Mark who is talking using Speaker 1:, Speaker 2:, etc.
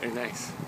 Speaker 1: Very nice.